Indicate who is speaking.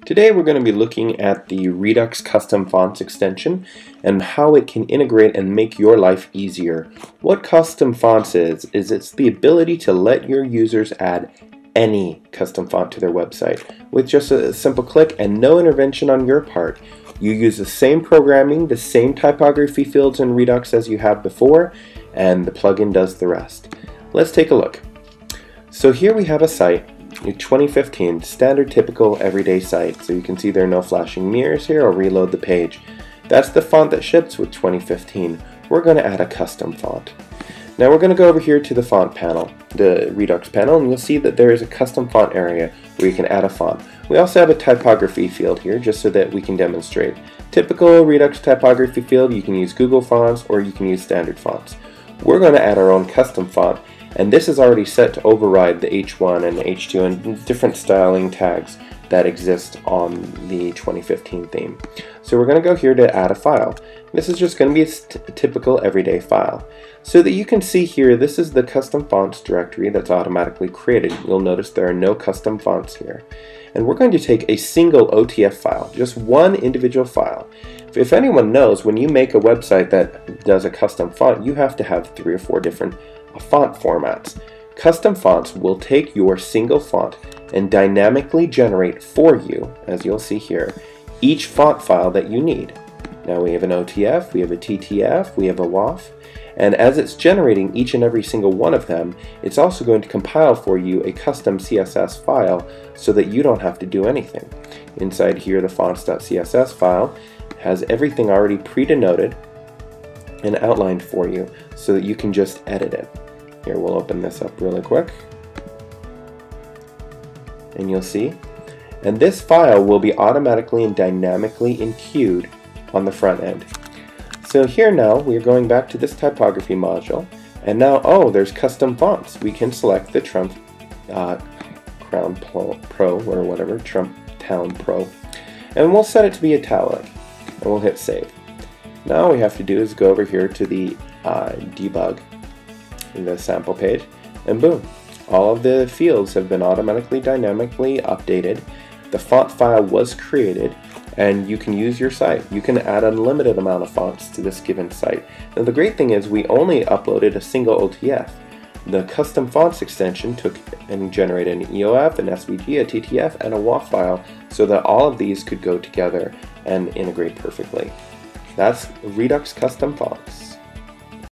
Speaker 1: Today we're going to be looking at the Redux Custom Fonts extension and how it can integrate and make your life easier. What custom fonts is, is it's the ability to let your users add any custom font to their website with just a simple click and no intervention on your part. You use the same programming, the same typography fields in Redux as you have before, and the plugin does the rest. Let's take a look. So here we have a site, 2015 standard typical everyday site. So you can see there are no flashing mirrors here. I'll reload the page. That's the font that ships with 2015. We're going to add a custom font. Now we're going to go over here to the font panel, the Redux panel, and you'll see that there is a custom font area where you can add a font. We also have a typography field here just so that we can demonstrate. Typical Redux typography field, you can use Google fonts or you can use standard fonts. We're going to add our own custom font and this is already set to override the H1 and H2 and different styling tags that exist on the 2015 theme. So we're going to go here to add a file. This is just going to be a typical everyday file. So that you can see here, this is the custom fonts directory that's automatically created. You'll notice there are no custom fonts here. And we're going to take a single OTF file, just one individual file. If anyone knows, when you make a website that does a custom font, you have to have three or four different font formats. Custom fonts will take your single font and dynamically generate for you, as you'll see here, each font file that you need. Now we have an OTF, we have a TTF, we have a WOFF, and as it's generating each and every single one of them, it's also going to compile for you a custom CSS file so that you don't have to do anything. Inside here, the fonts.css file has everything already pre-denoted and outlined for you so that you can just edit it. Here, we'll open this up really quick. And you'll see. And this file will be automatically and dynamically enqueued on the front end. So here now, we're going back to this typography module. And now, oh, there's custom fonts. We can select the Trump uh, Crown Pro or whatever, Trump Town Pro. And we'll set it to be italic. And we'll hit save. Now all we have to do is go over here to the uh, debug the sample page and boom all of the fields have been automatically dynamically updated. The font file was created and you can use your site. You can add unlimited amount of fonts to this given site. Now the great thing is we only uploaded a single OTF the custom fonts extension took and generated an EOF, an SVG, a TTF, and a WOFF file so that all of these could go together and integrate perfectly. That's Redux Custom Fonts.